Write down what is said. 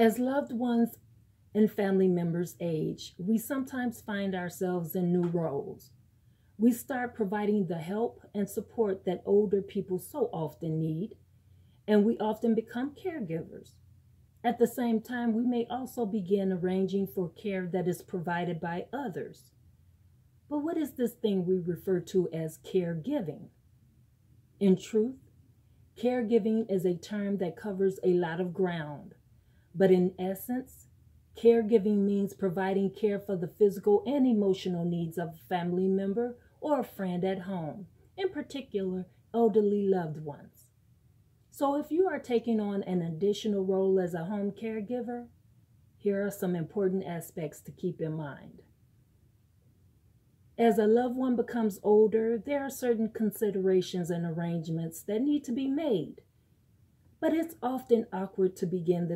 As loved ones and family members age, we sometimes find ourselves in new roles. We start providing the help and support that older people so often need, and we often become caregivers. At the same time, we may also begin arranging for care that is provided by others. But what is this thing we refer to as caregiving? In truth, caregiving is a term that covers a lot of ground. But in essence, caregiving means providing care for the physical and emotional needs of a family member or a friend at home, in particular, elderly loved ones. So if you are taking on an additional role as a home caregiver, here are some important aspects to keep in mind. As a loved one becomes older, there are certain considerations and arrangements that need to be made. But it's often awkward to begin the